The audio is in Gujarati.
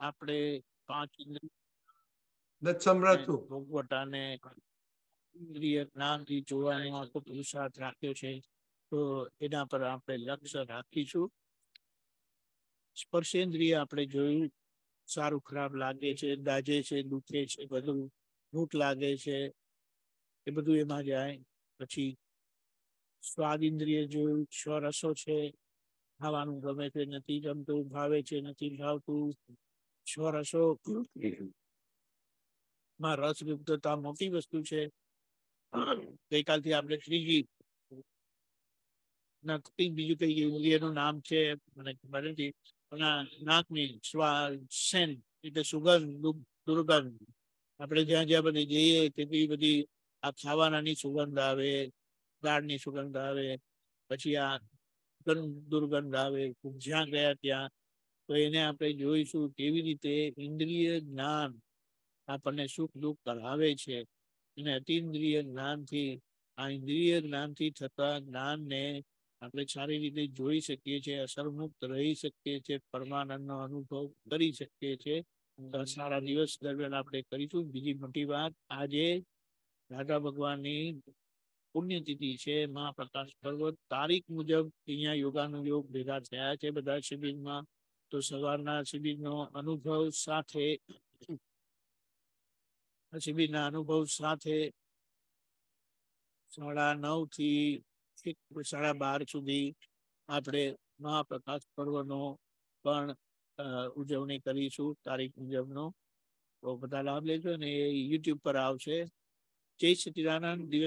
આપણે પાંચ ઇન્દ્રિય ભોગવટાને ઇન્દ્રિય જ્ઞાનથી જોવાનો આખો પુરુષાર્થ રાખ્યો છે. તો એના પર આપણે લક્ષ્ય રાખીશું. સ્પર્શેન્દ્રિય આપણે જોયું. સારું ખરાબ લાગે છે દાજે છે દુખે છે બધું ભૂખ લાગે છે. એ બધું એમાં જાય. પછી સ્વાદ ઇન્દ્રિય જોયું. છ રસો છે. ખાવાનું ગમે છે નથી ગમતું ભાવે છે નથી ભાવતું. છ રસો માં રસ યુક્તતા મોટી વસ્તુ છે. ગઈકાલથી આપણે શ્રીજી નકતી બીજું કઈ ઇન્દ્રિયનું નામ છે, મને ખબર નથી નાકની સ્વાસેન એટલે સુગંધ દુર્ગંધ. આપણે જ્યાં જ્યાં બધી જઈએ, તેટલી બધી આ ખાવાનાની સુગંધ આવે, દાળની સુગંધ આવે, પછી આ દુર્ગંધ આવે, જ્યાં ગયા ત્યાં તો એને આપણે જોઈશું કેવી રીતે ઇન્દ્રિય જ્ઞાન આપણને સુખ દુઃખ કરાવે છે. અને અતિન્દ્રિય જ્ઞાનથી, આ ઇન્દ્રિય જ્ઞાનથી થતા જ્ઞાનને આપણે સારી રીતે જોઈ શકીએ છીએ, અસરમુક્ત રહી શકીએ છીએ, પરમાનંદનો અનુભવ કરી શકીએ છીએ. સારા દિવસ દરમિયાન આપણે કરીશું. બીજી મોટી વાત, આજે રાધા ભગવાનની પુણ્યતિથિ છે. મહાપ્રકાશ પર્વત તારીખ મુજબ અહીંયા યોગાનુયોગ ભેગા થયા છે બધા શિબિરમાં. તો સવારના શિબિરનો અનુભવ સાથે શિબિરના અનુભવ સાથે સાડા નવથી સાડા બાર સુધી આપણે મહાપ્રકાશ પર્વનો પણ ઉજવણી કરીશું, તારીખ મુજબનો. તો બધા લાભ લેજો ને એ યુટ્યુબ પર આવશે. જય સચિદાનંદ દિવસ